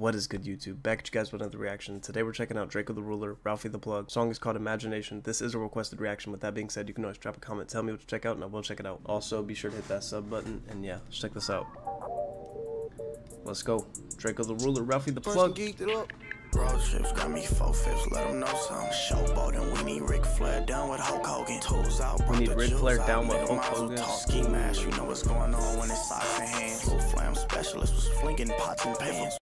What is good, YouTube? Back at you guys with another reaction. Today we're checking out Drakeo the Ruler, Ralfy the Plug. Song is called Imagination. This is a requested reaction. With that being said, you can always drop a comment, tell me what to check out, and I will check it out. Also, be sure to hit that sub button, and yeah, let's check this out. Let's go. Drakeo the Ruler, Ralfy the Plug. Road trips got me four fifths, let them know something. Showboating, we need Ric Flair down with Hulk Hogan. Tools out, We need Ric Flair down with Hulk Hogan. Ski mask, you know what's going on when it's socks and hands. Blue flam specialist was flinging pots and pans.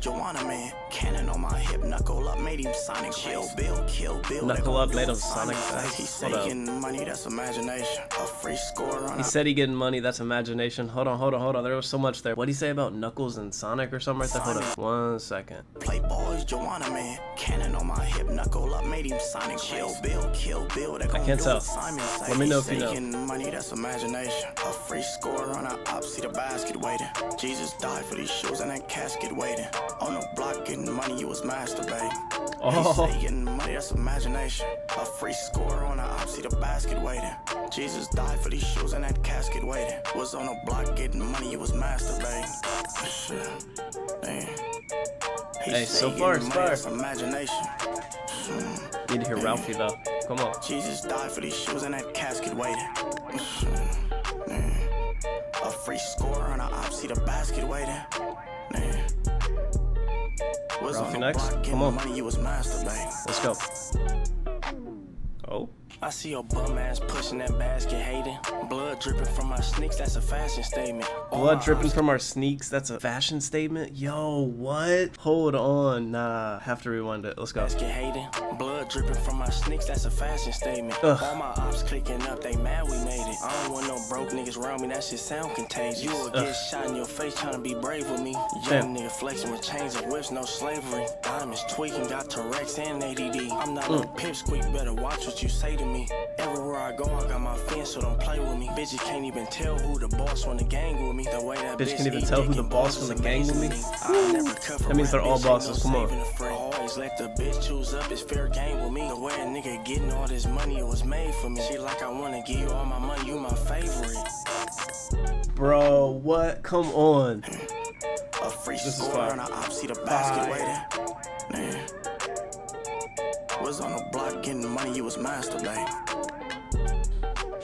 Joanna man. Cannon on my hip, knuckle up, made him Sonic Chill Bill, kill Bill. Knuckle They gon' up, do made him Sonic Simon face. He Hold up. getting money, that's imagination. A free score on He said he getting money, that's imagination. Hold on, hold on, hold on. There was so much there. What'd he say about Knuckles and Sonic or something right there? Hold on. One second. Play boys, Joanna man. Cannon on my hip, knuckle up, made him Sonic. Chill Bill, kill Bill. They gon' can't tell. Simon. Let me know if you know. money, that's imagination. A free score on a op, see the basket waiting. Jesus died for these shoes and that casket waiting. On the block, getting money, you was masturbating. Oh. He say getting money, that's imagination. A free score on a op, see the basket waiting. Jesus died for these shoes and that casket waiting. Was on the block, getting money, you was masturbating. Ah, shit. Man. He Hey, so far it's fire. that's imagination. Need to hear Ralfy though. Come on. Jesus died for these shoes and that casket waiting. A free score on a op, see the basket waiting. Ralfy next? Come on. money, you was. Let's go. Oh. I see your bum ass pushing that basket, hating. Blood dripping from my sneaks, that's a fashion statement. All Blood dripping from our sneaks. That's a fashion statement. Yo, what? Hold on. Nah, have to rewind it. Let's go. Basket hating, blood dripping from my sneaks, that's a fashion statement. Ugh. All my ops clicking up, they mad we made it. I don't want no broke niggas around me, that shit sound contagious. You will get shot in your face trying to be brave with me. Damn. Young nigga flexing with chains and whips, no slavery. Diamonds tweaking, got Tourette's and ADD. I'm not Mm. no pipsqueak, better watch what you say to me. Everywhere I go, I got my fence, so don't play with me. Bitches can't even tell who the boss when the gang with me. The way that Bitch bitch can't even tell who the boss from the gang with me? amazing to I never cut for That means they're all bosses, come on. saving a friend. Always let the bitch choose up, it's fair game with me. The way a nigga getting all this money, it was made for me. She like I wanna give you all my money, you my favorite. Bro, what? Come on. A free is score on a op, see the basket waiting. Man. Was on the block getting money, you was masturbating.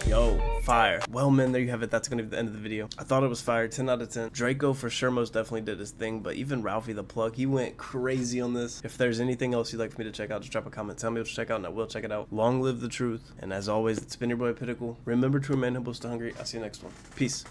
Yo, fire. Well, men, there you have it. That's going to be the end of the video. I thought it was fire. 10 out of 10. Drakeo for sure most definitely did his thing, but even Ralfy the Plug, he went crazy on this. If there's anything else you'd like for me to check out, just drop a comment. Tell me what to check out, and I will check it out. Long live the truth. And as always, it's been your boy Appitical. Remember to remain humble, stay hungry. I'll see you next one. Peace.